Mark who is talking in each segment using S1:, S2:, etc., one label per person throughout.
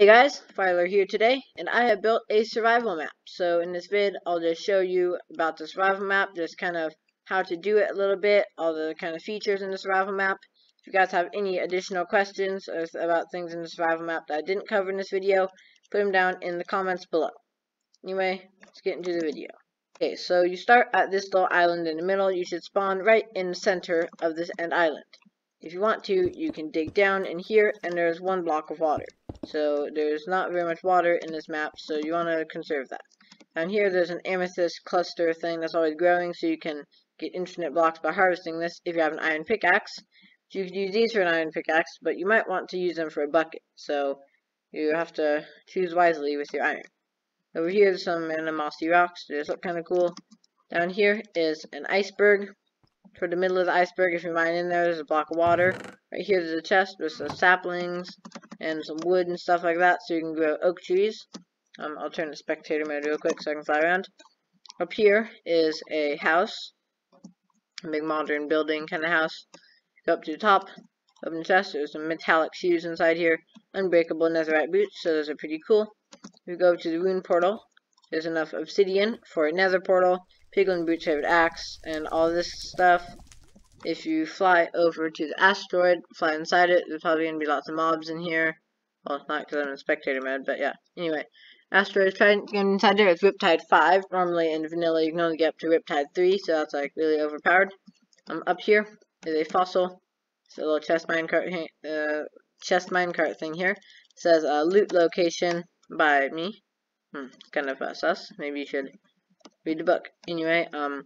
S1: Hey guys, Fyler here today, and I have built a survival map. So in this vid, I'll just show you about the survival map, just kind of how to do it a little bit, all the kind of features in the survival map. If you guys have any additional questions about things in the survival map that I didn't cover in this video, put them down in the comments below. Anyway, let's get into the video. Okay, so you start at this little island in the middle. You should spawn right in the center of this end island. If you want to, you can dig down in here, and there's one block of water. So there's not very much water in this map, so you want to conserve that. Down here there's an amethyst cluster thing that's always growing, so you can get infinite blocks by harvesting this if you have an iron pickaxe. You could use these for an iron pickaxe, but you might want to use them for a bucket, so you have to choose wisely with your iron. Over here there's some animosity rocks, they just look kind of cool. Down here is an iceberg. Toward the middle of the iceberg, if you mine in there, there's a block of water. Right here there's a chest with some saplings, and some wood and stuff like that so you can grow oak trees. Um, I'll turn the spectator mode real quick so I can fly around. Up here is a house, a big modern building kind of house. Go up to the top, open the chest, there's some metallic shoes inside here, unbreakable netherite boots, so those are pretty cool. We go to the ruined portal, there's enough obsidian for a nether portal, piglin boot favorite axe, and all this stuff if you fly over to the asteroid, fly inside it, there's probably going to be lots of mobs in here. Well, not because I'm in spectator mode, but yeah. Anyway, asteroid get inside there. It's Riptide 5. Normally in vanilla you can only get up to Riptide 3, so that's like really overpowered. Um, up here is a fossil. It's a little chest minecart, uh, chest minecart thing here. It says uh, loot location by me. Hmm, kind of uh, sus. Maybe you should read the book. Anyway, um,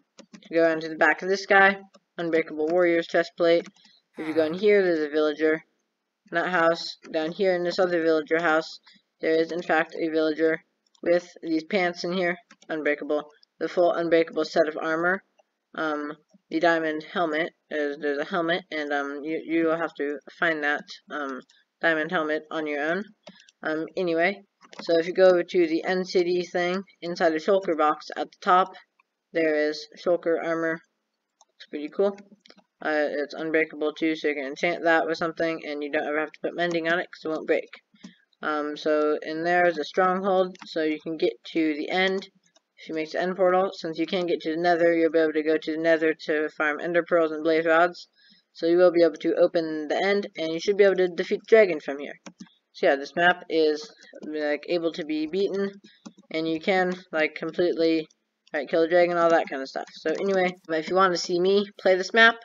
S1: go around to the back of this guy. Unbreakable Warriors chest plate. If you go in here, there's a villager. In that house, down here in this other villager house, there is in fact a villager with these pants in here. Unbreakable. The full unbreakable set of armor. Um, the diamond helmet. There's, a helmet, and um, you, you will have to find that um, diamond helmet on your own. Um, anyway, so if you go over to the end city thing, inside the shulker box at the top, there is shulker armor it's pretty cool. Uh, it's unbreakable too, so you can enchant that with something, and you don't ever have to put mending on it because it won't break. Um, so in there is a stronghold, so you can get to the end if you make the end portal. Since you can't get to the nether, you'll be able to go to the nether to farm ender pearls and blaze rods. So you will be able to open the end, and you should be able to defeat the dragon from here. So yeah, this map is like able to be beaten, and you can like completely Alright, kill the dragon, all that kind of stuff. So anyway, if you want to see me play this map,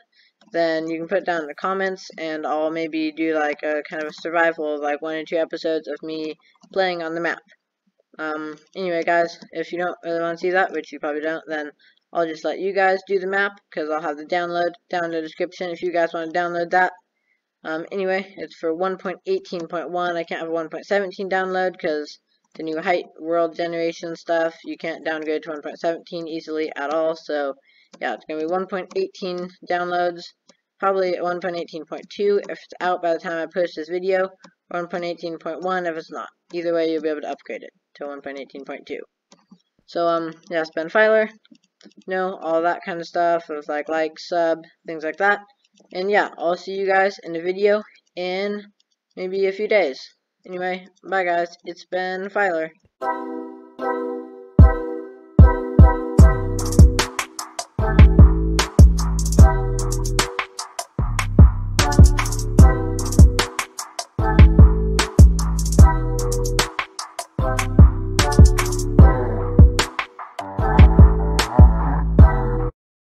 S1: then you can put down in the comments, and I'll maybe do like a kind of a survival like one or two episodes of me playing on the map. Um, anyway guys, if you don't really want to see that, which you probably don't, then I'll just let you guys do the map, because I'll have the download down in the description if you guys want to download that. Um, anyway, it's for 1.18.1, I can't have a 1.17 download, because the new height world generation stuff. You can't downgrade to 1.17 easily at all. So yeah, it's going to be 1.18 downloads, probably 1.18.2 if it's out by the time I post this video, or 1.18.1 if it's not. Either way, you'll be able to upgrade it to 1.18.2. So, um, yeah, Ben Fyler, know, all that kind of stuff of like, like, sub, things like that. And yeah, I'll see you guys in the video in maybe a few days. Anyway, bye guys. It's been Fyler.